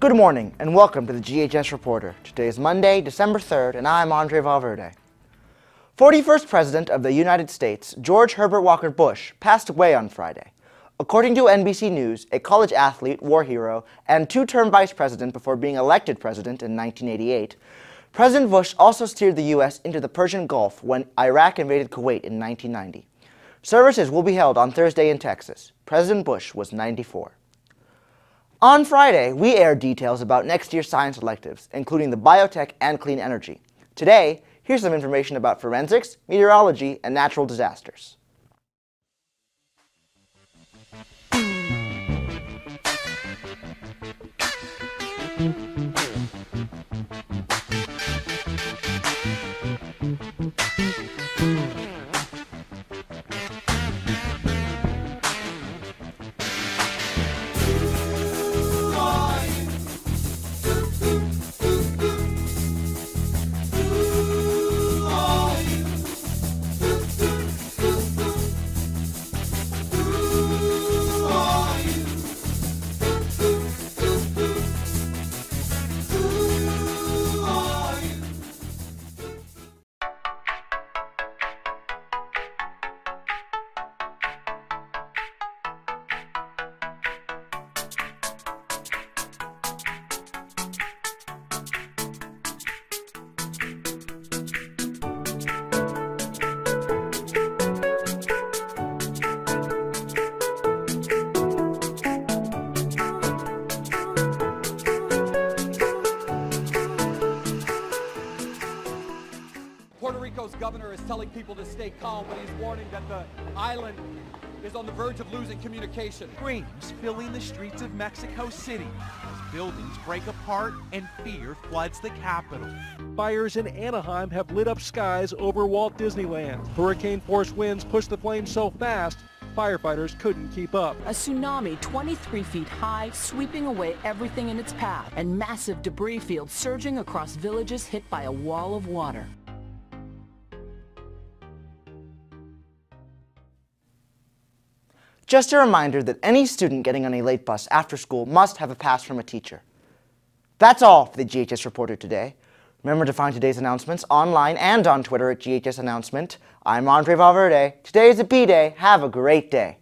Good morning and welcome to the GHS Reporter. Today is Monday, December 3rd, and I'm Andre Valverde. 41st President of the United States, George Herbert Walker Bush, passed away on Friday. According to NBC News, a college athlete, war hero, and two term vice president before being elected president in 1988, President Bush also steered the U.S. into the Persian Gulf when Iraq invaded Kuwait in 1990. Services will be held on Thursday in Texas. President Bush was 94. On Friday, we aired details about next year's science electives, including the biotech and clean energy. Today, here's some information about forensics, meteorology, and natural disasters. Rico's governor is telling people to stay calm, but he's warning that the island is on the verge of losing communication. Screams filling the streets of Mexico City as buildings break apart and fear floods the capital. Fires in Anaheim have lit up skies over Walt Disneyland. Hurricane-force winds pushed the flames so fast, firefighters couldn't keep up. A tsunami 23 feet high, sweeping away everything in its path, and massive debris fields surging across villages hit by a wall of water. Just a reminder that any student getting on a late bus after school must have a pass from a teacher. That's all for the GHS Reporter today. Remember to find today's announcements online and on Twitter at GHS Announcement. I'm Andre Valverde. Today is a B-Day. Have a great day.